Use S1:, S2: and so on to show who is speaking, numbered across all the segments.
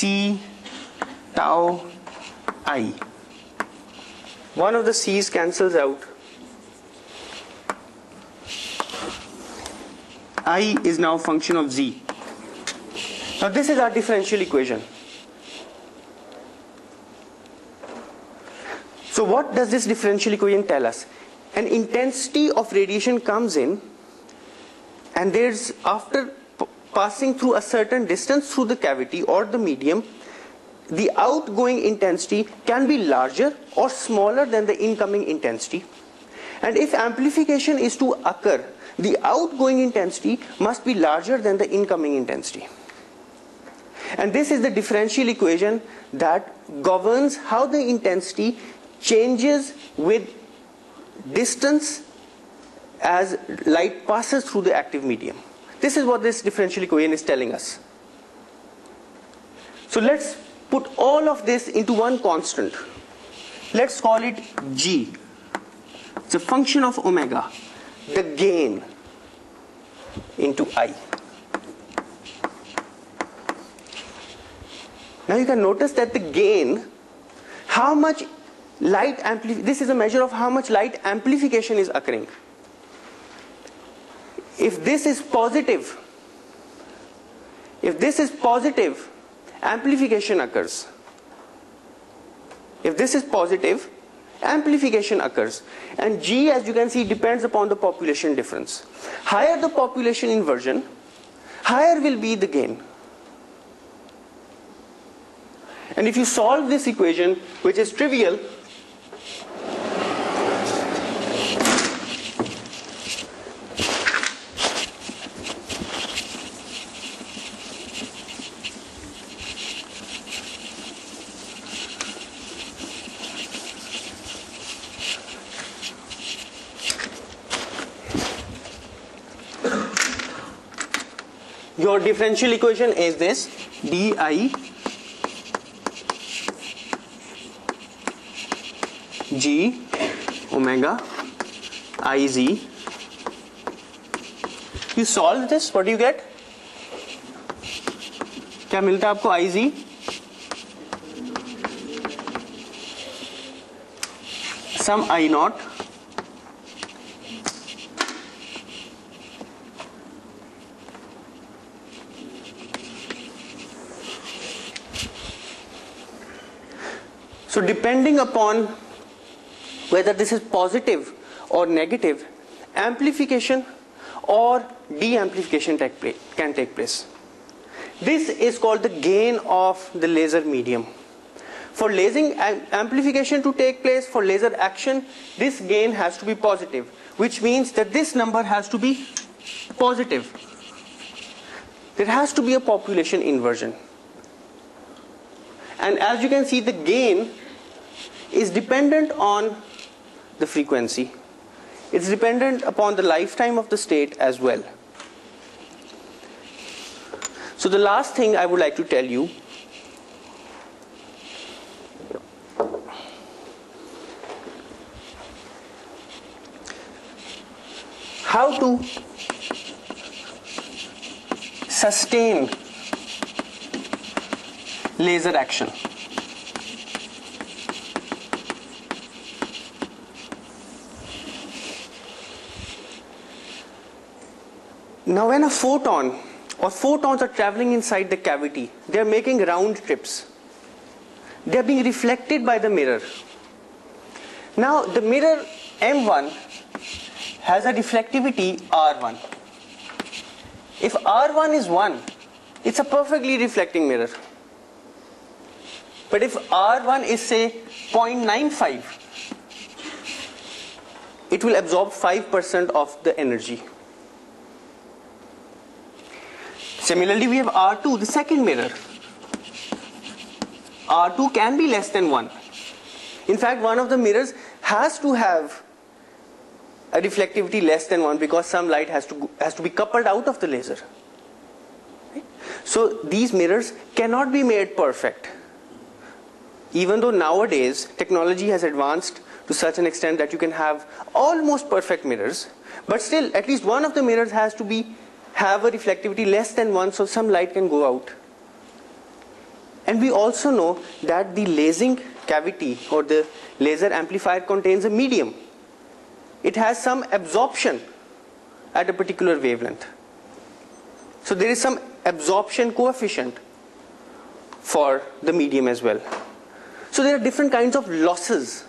S1: C tau i. One of the C's cancels out. I is now function of Z. Now this is our differential equation. So what does this differential equation tell us? An intensity of radiation comes in and there's after passing through a certain distance through the cavity or the medium, the outgoing intensity can be larger or smaller than the incoming intensity. And if amplification is to occur, the outgoing intensity must be larger than the incoming intensity. And this is the differential equation that governs how the intensity changes with distance as light passes through the active medium. This is what this differential equation is telling us. So let's put all of this into one constant. Let's call it G. It's a function of omega, the gain into I. Now you can notice that the gain, how much light amplification, this is a measure of how much light amplification is occurring. If this is positive, if this is positive, amplification occurs. If this is positive, amplification occurs. And G, as you can see, depends upon the population difference. Higher the population inversion, higher will be the gain. And if you solve this equation, which is trivial, your differential equation is this di g omega iz you solve this what do you get क्या मिलता है आपको I G sum I naught So depending upon whether this is positive or negative, amplification or de-amplification can take place. This is called the gain of the laser medium. For lasing amplification to take place, for laser action, this gain has to be positive, which means that this number has to be positive. There has to be a population inversion. And as you can see, the gain is dependent on the frequency. It's dependent upon the lifetime of the state as well. So the last thing I would like to tell you how to sustain laser action. Now when a photon or photons are traveling inside the cavity, they are making round trips. They are being reflected by the mirror. Now the mirror M1 has a reflectivity R1. If R1 is 1, it's a perfectly reflecting mirror. But if R1 is say 0.95, it will absorb 5% of the energy. Similarly, we have R2, the second mirror. R2 can be less than 1. In fact, one of the mirrors has to have a reflectivity less than 1 because some light has to, has to be coupled out of the laser. So these mirrors cannot be made perfect. Even though nowadays technology has advanced to such an extent that you can have almost perfect mirrors, but still at least one of the mirrors has to be have a reflectivity less than 1 so some light can go out. And we also know that the lasing cavity or the laser amplifier contains a medium. It has some absorption at a particular wavelength. So there is some absorption coefficient for the medium as well. So there are different kinds of losses.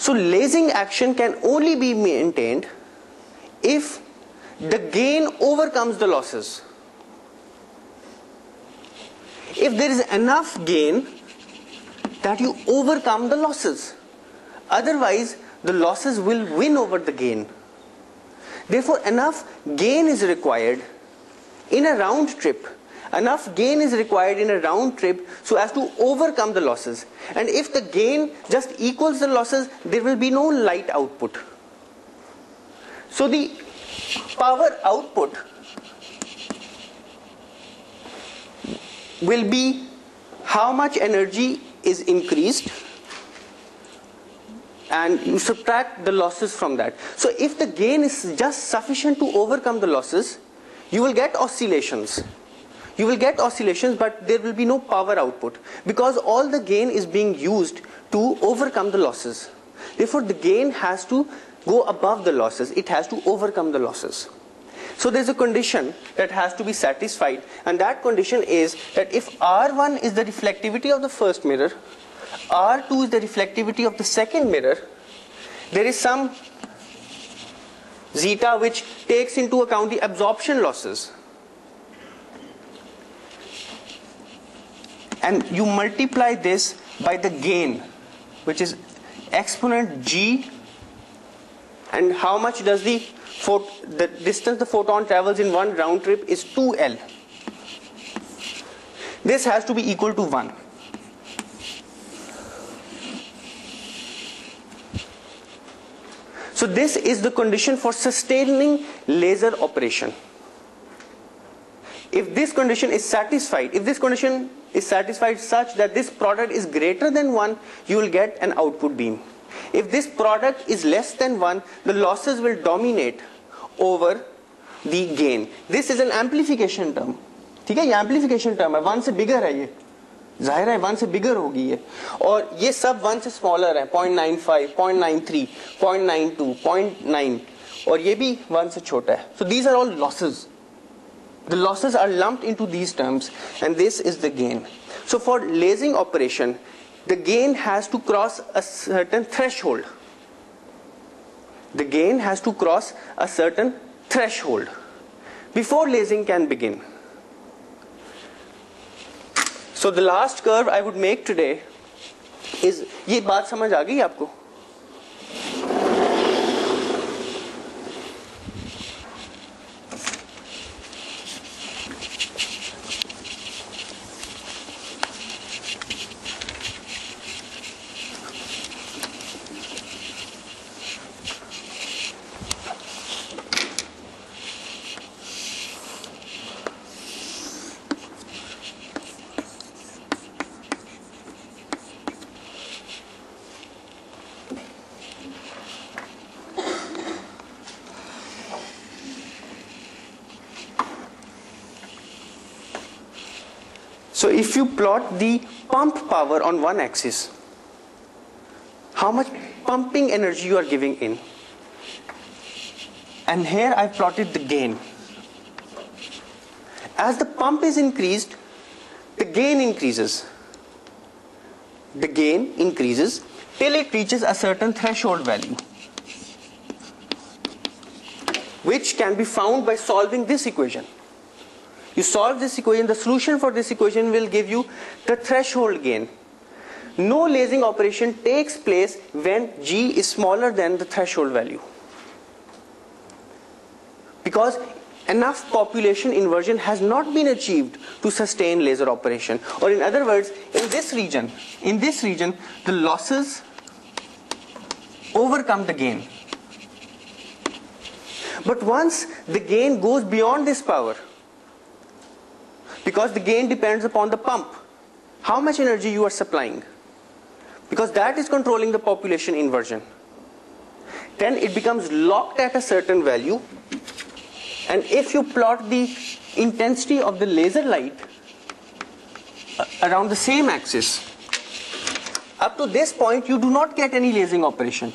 S1: So lasing action can only be maintained if the gain overcomes the losses. If there is enough gain that you overcome the losses. Otherwise, the losses will win over the gain. Therefore, enough gain is required in a round trip. Enough gain is required in a round trip so as to overcome the losses. And if the gain just equals the losses, there will be no light output. So the power output will be how much energy is increased and you subtract the losses from that. So if the gain is just sufficient to overcome the losses, you will get oscillations. You will get oscillations, but there will be no power output because all the gain is being used to overcome the losses. Therefore, the gain has to go above the losses, it has to overcome the losses. So there's a condition that has to be satisfied, and that condition is that if R1 is the reflectivity of the first mirror, R2 is the reflectivity of the second mirror, there is some zeta which takes into account the absorption losses. And you multiply this by the gain, which is exponent g, and how much does the the distance the photon travels in one round trip is 2L. This has to be equal to 1. So this is the condition for sustaining laser operation. If this condition is satisfied, if this condition is satisfied such that this product is greater than 1, you will get an output beam. If this product is less than 1, the losses will dominate over the gain. This is an amplification term. ठीक है ये amplification term है one से बिगर है ये जाहिर है one से बिगर होगी ये और ये सब वन से स्मॉलर है point nine five point nine three point nine two point nine और ये भी वन से छोटा है so these are all losses The losses are lumped into these terms and this is the gain. So for lasing operation, the gain has to cross a certain threshold. The gain has to cross a certain threshold before lasing can begin. So the last curve I would make today is ये बात समझ आ गई आपको So if you plot the pump power on one axis, how much pumping energy you are giving in. And here I plotted the gain. As the pump is increased, the gain increases. The gain increases till it reaches a certain threshold value which can be found by solving this equation. You solve this equation, the solution for this equation will give you the threshold gain. No lasing operation takes place when G is smaller than the threshold value. Because enough population inversion has not been achieved to sustain laser operation. Or in other words, in this region, in this region, the losses overcome the gain. But once the gain goes beyond this power, because the gain depends upon the pump how much energy you are supplying because that is controlling the population inversion then it becomes locked at a certain value And if you plot the intensity of the laser light uh, around the same axis, up to this point you do not get any lasing operation.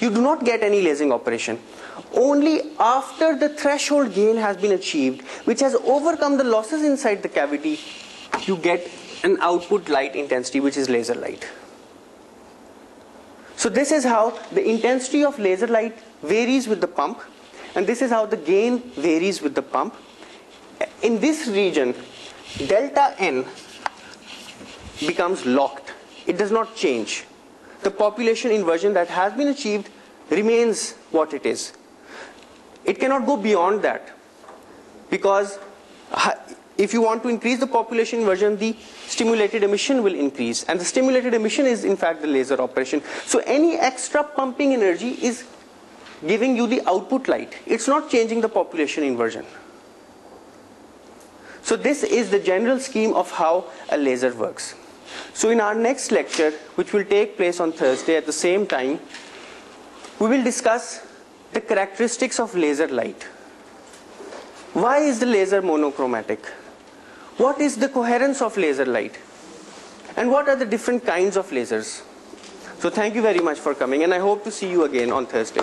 S1: You do not get any lasing operation. Only after the threshold gain has been achieved, which has overcome the losses inside the cavity, you get an output light intensity, which is laser light. So this is how the intensity of laser light varies with the pump, and this is how the gain varies with the pump. In this region, delta n becomes locked. It does not change. The population inversion that has been achieved remains what it is. It cannot go beyond that because if you want to increase the population inversion, the stimulated emission will increase. And the stimulated emission is in fact the laser operation. So any extra pumping energy is giving you the output light. It's not changing the population inversion. So this is the general scheme of how a laser works. So in our next lecture, which will take place on Thursday at the same time, we will discuss the characteristics of laser light. Why is the laser monochromatic? What is the coherence of laser light? And what are the different kinds of lasers? So thank you very much for coming and I hope to see you again on Thursday.